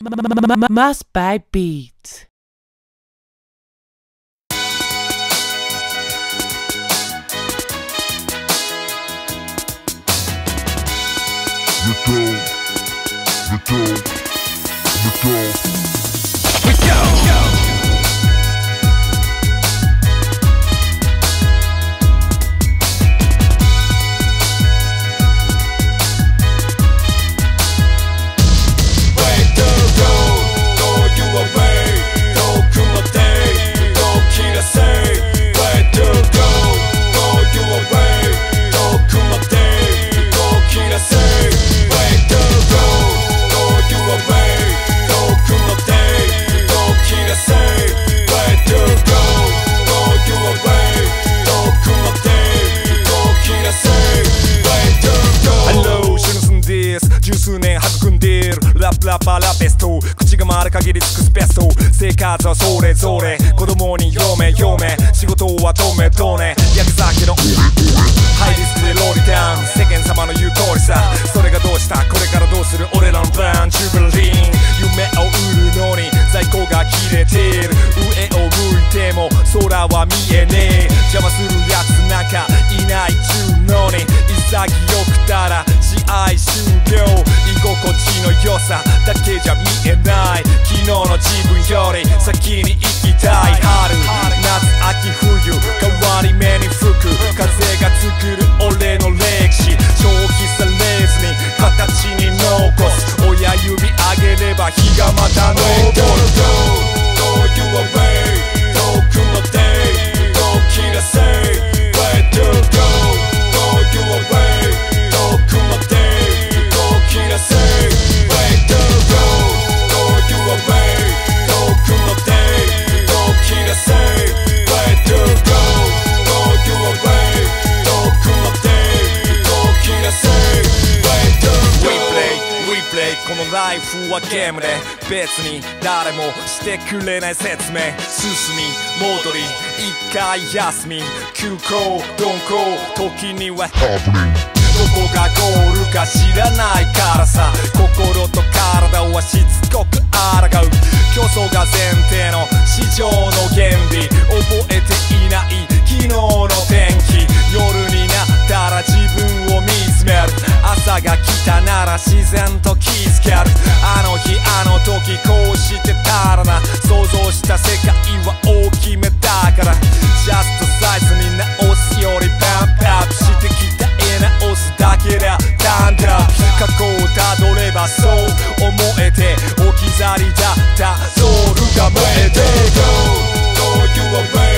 Must Buy Beat. Metal, metal, metal. We go. go. ラッパーラベスト。口が回る限り尽くすベスト。生活はそれぞれ。子供に嫁嫁仕事は止め止め焼き酒の。ハイリスクでローリダウン。世間様の言う通りさ。それがどうした？これからどうする？俺らの番。ジュビリン。夢を売るのに。在庫が切れてる。上を向いても空は見えねえ。邪魔するライフはゲームで。別に誰もしてくれない説明。進み戻り一回休み。休校鈍行時には。ハプニングどこがゴールか知らないからさ。心と体はしつこく抗う。競争が前提の市場が来たなら自然と気付ける。あの日あの時こうしてたらな。想像した世界は大きめだから。Just size に直すよりバンプアップしてきた直すだけだンんだ過去をたどればそう思えて置き去りだった。ソウルが燃えて Go, go, you away